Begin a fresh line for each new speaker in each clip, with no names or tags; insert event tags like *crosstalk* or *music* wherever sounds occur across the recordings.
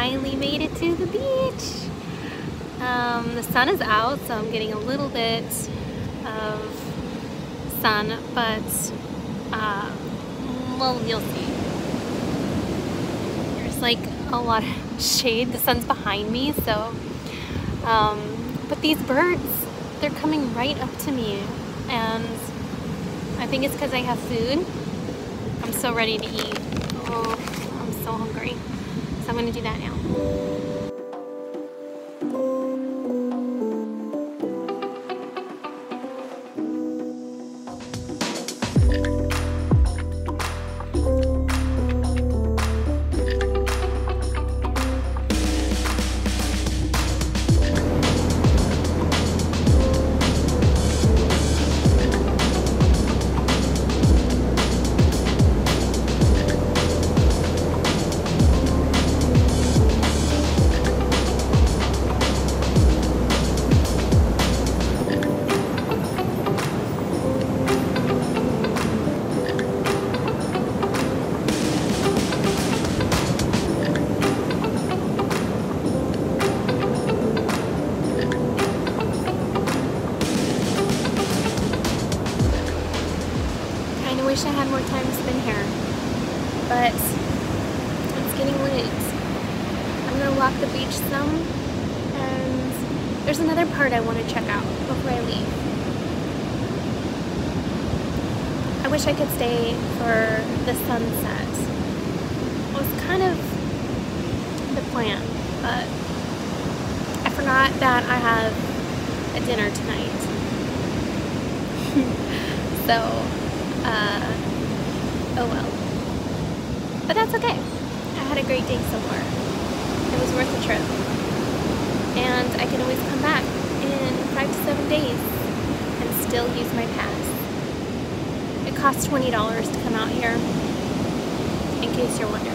finally made it to the beach. Um, the sun is out, so I'm getting a little bit of sun, but uh, well, you'll see. There's like a lot of *laughs* shade. The sun's behind me, so. Um, but these birds, they're coming right up to me, and I think it's because I have food. I'm so ready to eat. Oh, I'm so hungry. I'm gonna do that now. Another part I want to check out before I leave. I wish I could stay for the sunset. It was kind of the plan, but I forgot that I have a dinner tonight. *laughs* so uh, oh well. But that's okay. I had a great day so far. It was worth the trip. And I can always come back in five to seven days and still use my pass. It costs $20 to come out here, in case you're wondering.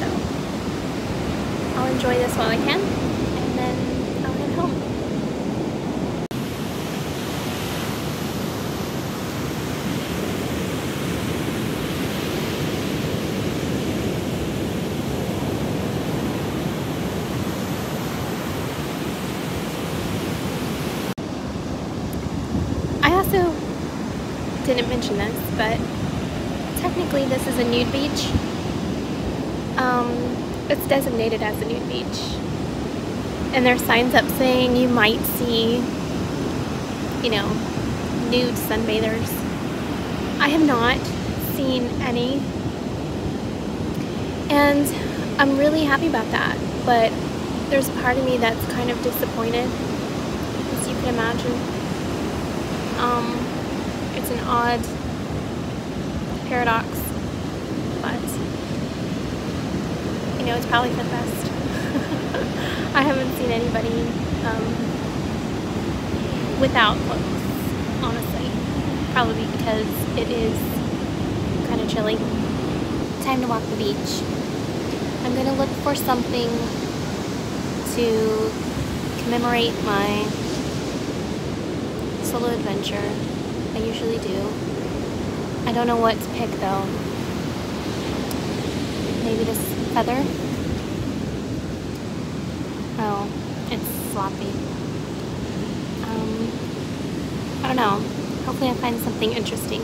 So, I'll enjoy this while I can, and then I'll head home. also didn't mention this, but technically this is a nude beach. Um, it's designated as a nude beach. And there's signs up saying you might see, you know, nude sunbathers. I have not seen any. And I'm really happy about that. But there's a part of me that's kind of disappointed, as you can imagine. Um, odd paradox, but you know, it's probably for the best. *laughs* I haven't seen anybody um, without clothes, honestly. Probably because it is kind of chilly. Time to walk the beach. I'm gonna look for something to commemorate my solo adventure. Usually do. I don't know what to pick though. Maybe this feather? Oh, it's sloppy. Um, I don't know. Hopefully I find something interesting.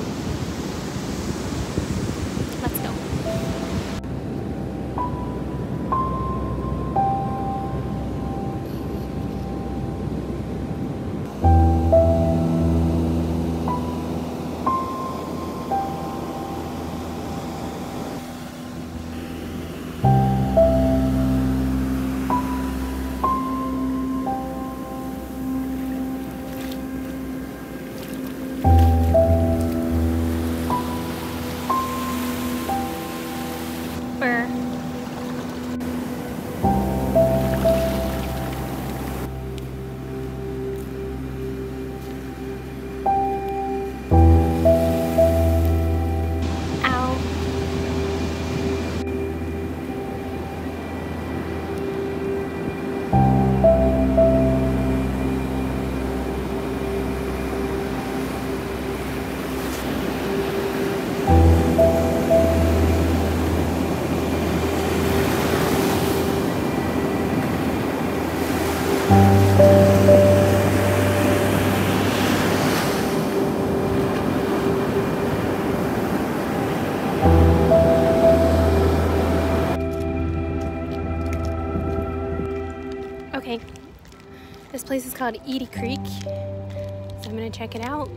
Place is called Eddy Creek. So I'm gonna check it out,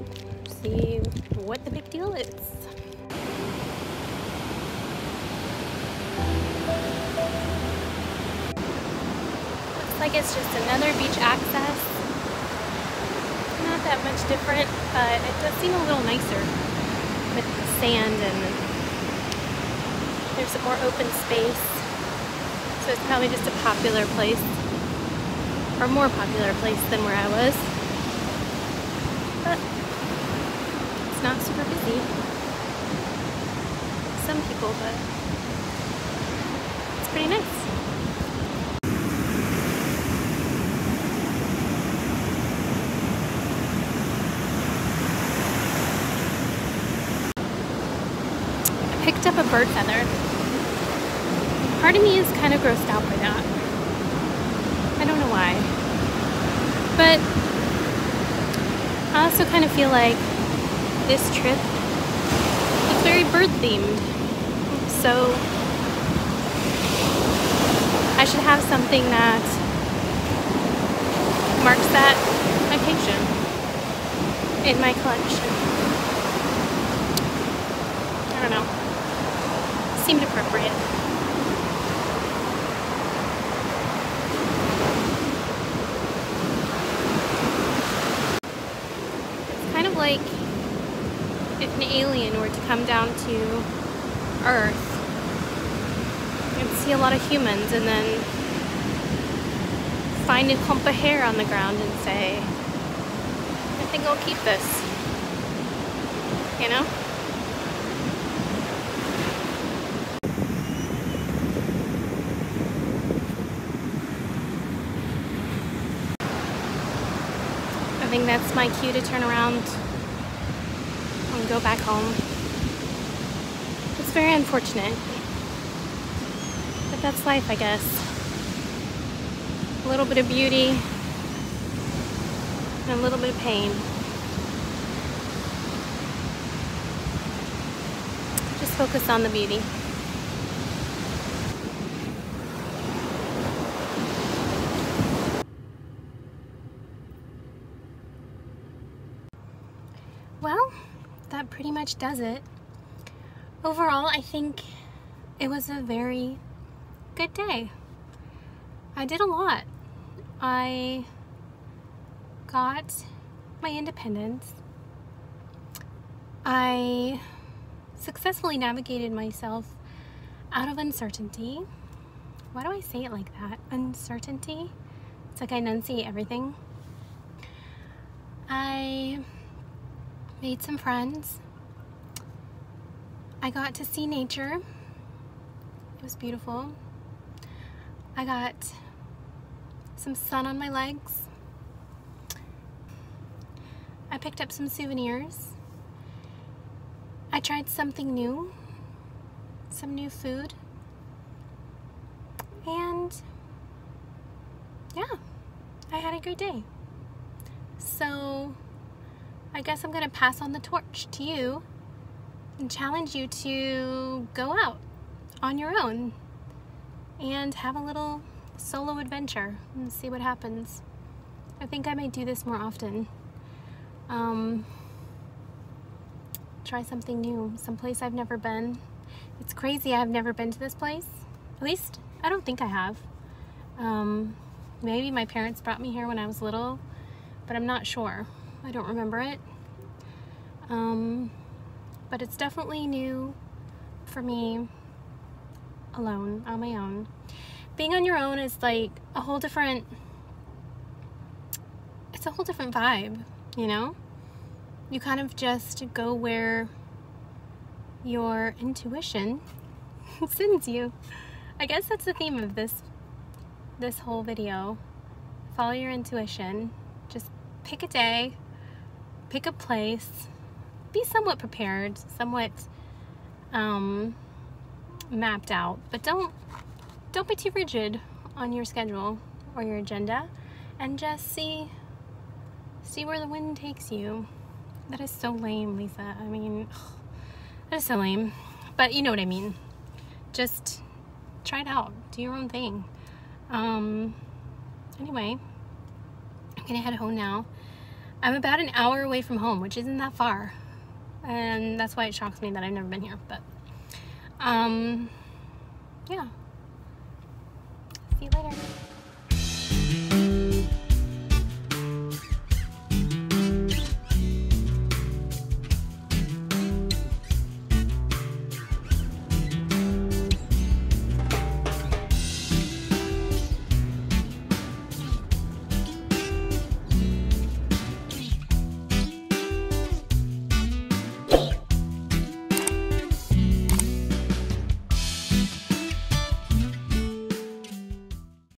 see what the big deal is. Looks like it's just another beach access. Not that much different, but it does seem a little nicer with the sand and there's more open space. So it's probably just a popular place or more popular place than where I was. But it's not super busy. Some people, but it's pretty nice. I picked up a bird feather. Part of me is kind of grossed out by that. I don't know why. But I also kind of feel like this trip is very bird themed. So I should have something that marks that occasion in my collection. I don't know. Seemed appropriate. like if an alien were to come down to Earth and see a lot of humans and then find a clump of hair on the ground and say, I think I'll keep this. You know? I think that's my cue to turn around and go back home. Very unfortunate. But that's life, I guess. A little bit of beauty and a little bit of pain. Just focus on the beauty. Well, that pretty much does it. Overall, I think it was a very good day. I did a lot. I got my independence. I successfully navigated myself out of uncertainty. Why do I say it like that? Uncertainty? It's like I enunciate everything. I made some friends. I got to see nature. It was beautiful. I got some sun on my legs. I picked up some souvenirs. I tried something new, some new food. And yeah, I had a great day. So I guess I'm gonna pass on the torch to you and challenge you to go out on your own and have a little solo adventure and see what happens. I think I may do this more often. Um, try something new, someplace I've never been. It's crazy I've never been to this place. At least, I don't think I have. Um, maybe my parents brought me here when I was little, but I'm not sure. I don't remember it. Um, but it's definitely new for me alone, on my own. Being on your own is like a whole different, it's a whole different vibe, you know? You kind of just go where your intuition *laughs* sends you. I guess that's the theme of this this whole video. Follow your intuition. Just pick a day, pick a place, be somewhat prepared, somewhat um, mapped out, but don't don't be too rigid on your schedule or your agenda, and just see see where the wind takes you. That is so lame, Lisa. I mean, ugh, that is so lame, but you know what I mean. Just try it out. Do your own thing. Um, anyway, I'm
gonna head home now. I'm about an hour away from home, which isn't that far. And that's why it shocks me that I've never been here. But, um, yeah. See you later.